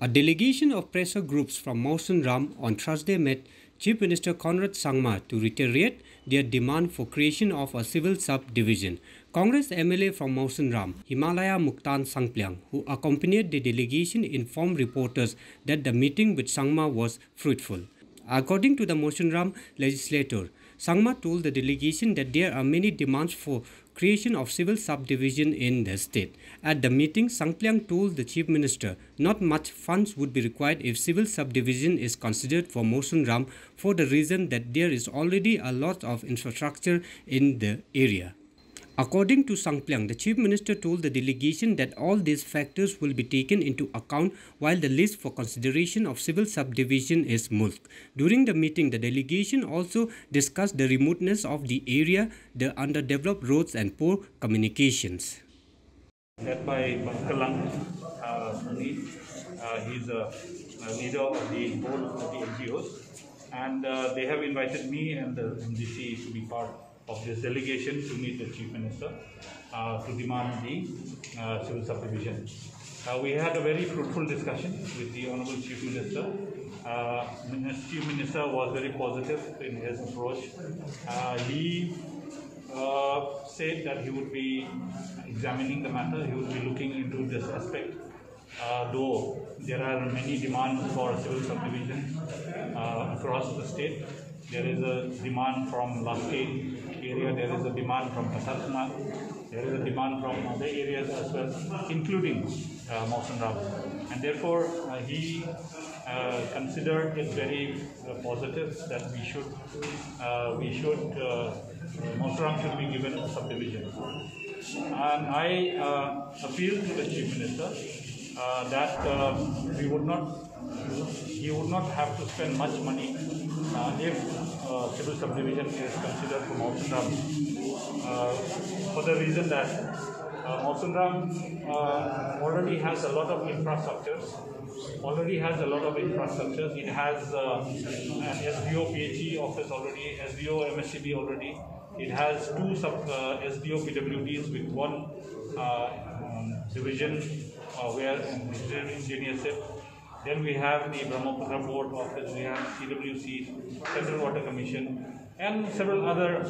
A delegation of pressure groups from Mawsynram on Thursday met Chief Minister Conrad Sangma to reiterate their demand for creation of a civil subdivision. Congress MLA from Mawsynram, Himalaya Muktan Shangpliang, who accompanied the delegation, informed reporters that the meeting with Sangma was fruitful. According to the Mawsynram legislator, Sangma told the delegation that there are many demands for creation of civil subdivision in the state. At the meeting, Shangpliang told the chief minister not much funds would be required if civil subdivision is considered for Mawsynram for the reason that there is already a lot of infrastructure in the area. According to Sang Shangpliang, the Chief Minister told the delegation that all these factors will be taken into account while the list for consideration of civil subdivision is mulk. During the meeting, the delegation also discussed the remoteness of the area, the underdeveloped roads and poor communications. Led by Bangkalang uh, uh, he's a, a, leader of the board of the NGOs and uh, they have invited me and the MDC to be part of this delegation to meet the Chief Minister uh, to demand the uh, civil subdivision. Uh, we had a very fruitful discussion with the Honorable Chief Minister. Uh, Chief Minister was very positive in his approach. Uh, he uh, said that he would be examining the matter, he would be looking into this aspect. though there are many demands for civil subdivision across the state, there is a demand from Laskein area, there is a demand from Kasartma, there is a demand from other areas as well, including uh, Mawsynram. And therefore, uh, he uh, considered it very uh, positive that we should, uh, we should, uh, Ram should be given a subdivision. And I uh, appeal to the Chief Minister uh, that we would not he would not have to spend much money if civil subdivision is considered for Mawsynram. Uh, for the reason that uh, uh, already has a lot of infrastructures, already has a lot of infrastructures. It has uh, an SDO PHE office already, SDO MSCB already. It has two sub uh, PWDs with one uh, um, division uh, where engineership then we have the Brahmaputra Board Office, we have CWC, Central Water Commission, and several other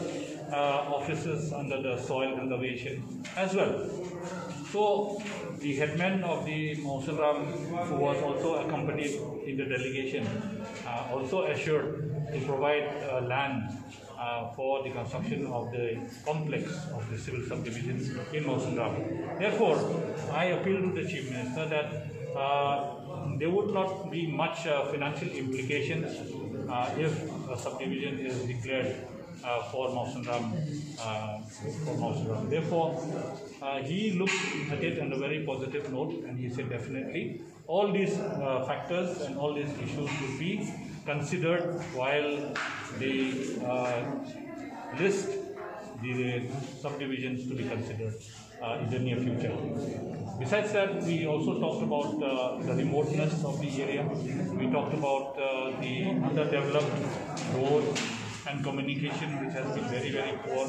uh, offices under the soil conservation as well. So the headman of the Mawsynram, who was also accompanied in the delegation, uh, also assured to provide uh, land uh, for the construction of the complex of the civil subdivisions in Mawsynram. Therefore, I appeal to the Chief Minister that there would not be much uh, financial implications uh, if a subdivision is declared uh, for uh, Mawsynram Therefore, uh, he looked at it on a very positive note and he said definitely all these uh, factors and all these issues will be considered while they list the subdivisions to be considered uh, in the near future. Besides that, we also talked about uh, the remoteness of the area. We talked about uh, the underdeveloped roads and communication, which has been very, very poor.